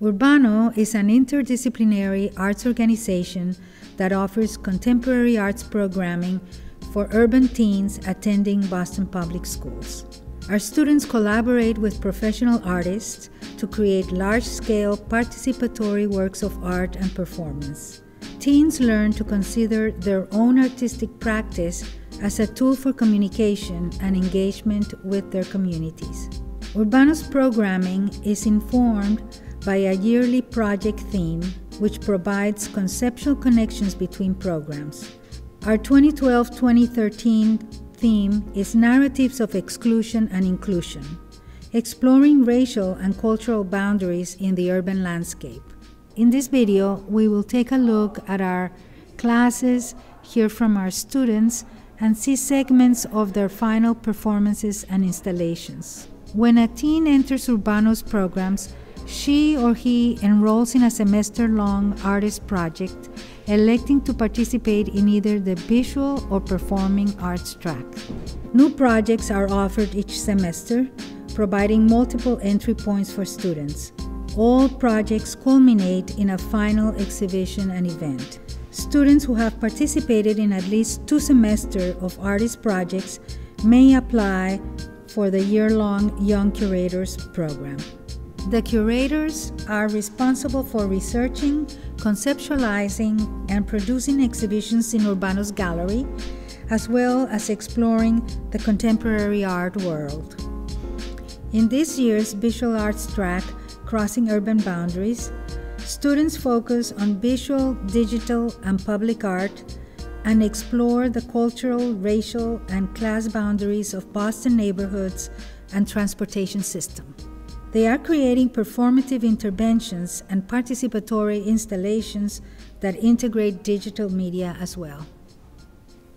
Urbano is an interdisciplinary arts organization that offers contemporary arts programming for urban teens attending Boston Public Schools. Our students collaborate with professional artists to create large scale participatory works of art and performance. Teens learn to consider their own artistic practice as a tool for communication and engagement with their communities. Urbano's programming is informed by a yearly project theme which provides conceptual connections between programs. Our 2012 2013 theme is Narratives of Exclusion and Inclusion, exploring racial and cultural boundaries in the urban landscape. In this video, we will take a look at our classes, hear from our students, and see segments of their final performances and installations. When a teen enters Urbano's programs, she or he enrolls in a semester long artist project, electing to participate in either the visual or performing arts track. New projects are offered each semester, providing multiple entry points for students. All projects culminate in a final exhibition and event. Students who have participated in at least two semesters of artist projects may apply for the year long Young Curators program. The curators are responsible for researching, conceptualizing, and producing exhibitions in Urbano's gallery, as well as exploring the contemporary art world. In this year's visual arts track, Crossing Urban Boundaries, students focus on visual, digital, and public art and explore the cultural, racial, and class boundaries of Boston neighborhoods and transportation system. They are creating performative interventions and participatory installations that integrate digital media as well.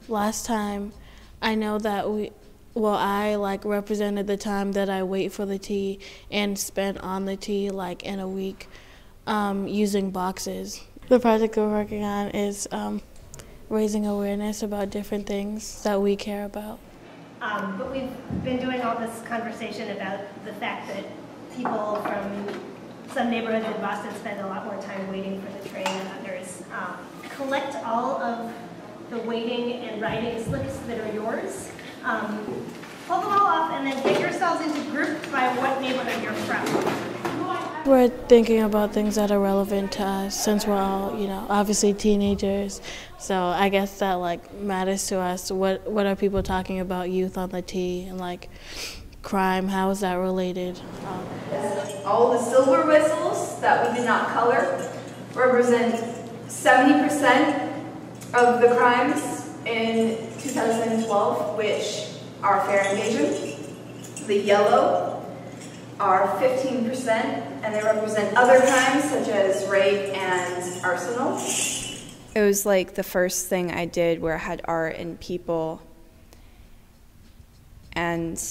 Last time, I know that we, well, I like represented the time that I wait for the T and spend on the T like in a week um, using boxes. The project we're working on is um, raising awareness about different things that we care about. Um, but we've been doing all this conversation about the fact that people from some neighborhoods in Boston spend a lot more time waiting for the train than others. Um, collect all of the waiting and riding slips that are yours. Um, pull them all off and then get yourselves into groups by what neighborhood you're from. We're thinking about things that are relevant to us since we're all, you know, obviously teenagers. So I guess that like matters to us. What what are people talking about youth on the T and like crime? How is that related? Um, all the silver whistles that we did not color represent 70% of the crimes in 2012, which are fair engagement. The yellow are 15%, and they represent other crimes such as rape and arsenal. It was like the first thing I did where I had art and people and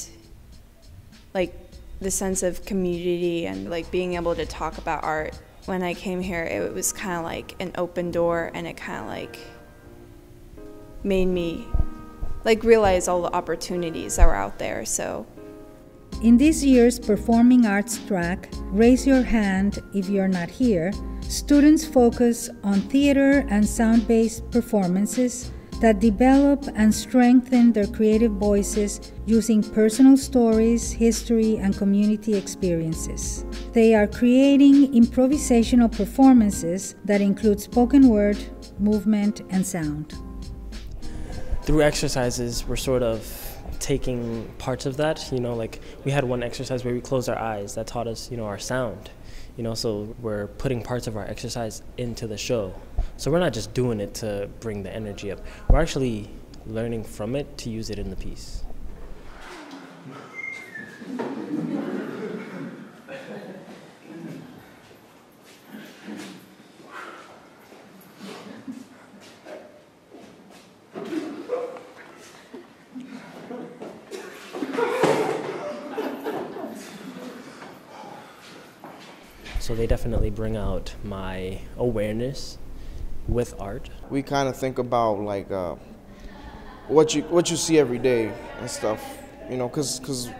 like the sense of community and like being able to talk about art. When I came here, it was kind of like an open door and it kind of like made me like realize all the opportunities that were out there. So in this year's performing arts track, Raise Your Hand If You're Not Here, students focus on theater and sound based performances that develop and strengthen their creative voices using personal stories, history, and community experiences. They are creating improvisational performances that include spoken word, movement, and sound. Through exercises, we're sort of taking parts of that. You know, like we had one exercise where we closed our eyes that taught us, you know, our sound. You know, so we're putting parts of our exercise into the show. So we're not just doing it to bring the energy up. We're actually learning from it to use it in the piece. So they definitely bring out my awareness with art. We kind of think about like uh, what you what you see every day and stuff, you know, cause cause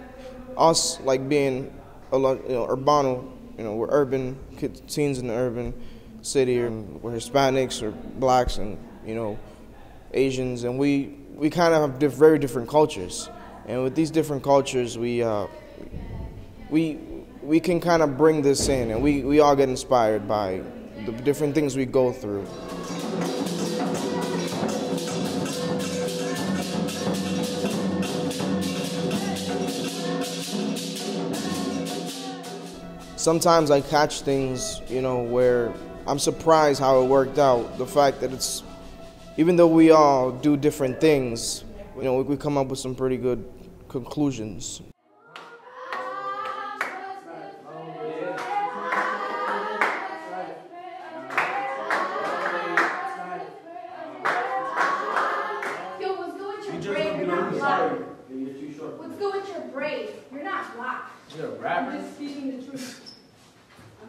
us like being a lot, you know, urbano, You know, we're urban kids, teens in the urban city, and we're Hispanics or blacks, and you know, Asians, and we we kind of have diff- very different cultures. And with these different cultures, we uh, we we can kind of bring this in, and we, we all get inspired by the different things we go through. Sometimes I catch things, you know, where I'm surprised how it worked out. The fact that it's, even though we all do different things, you know, we come up with some pretty good conclusions. Go You're not black. You're a rapper? I'm just speaking the truth.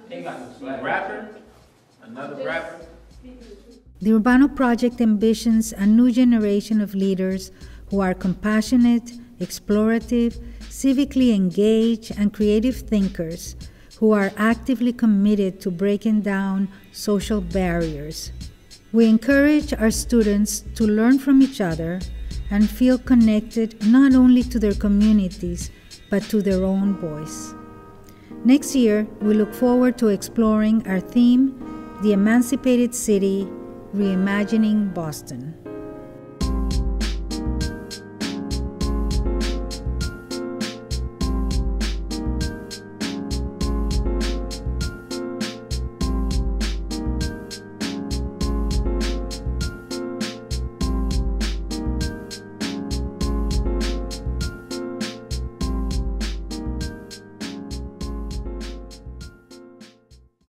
Ain't got no swag. Rapper? Another rapper? The Urbano Project ambitions a new generation of leaders who are compassionate, explorative, civically engaged, and creative thinkers who are actively committed to breaking down social barriers. We encourage our students to learn from each other and feel connected not only to their communities but to their own voice. Next year, we look forward to exploring our theme, The Emancipated City Reimagining Boston.